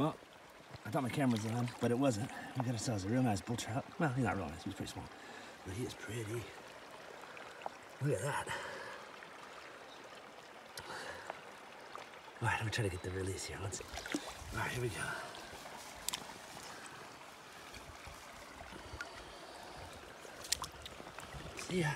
Well, I thought my camera was on, but it wasn't. We got ourselves a real nice bull trout. Well, he's not real nice, he's pretty small. But he is pretty. Look at that. All right, let me try to get the release here. Let's. All right, here we go. See ya.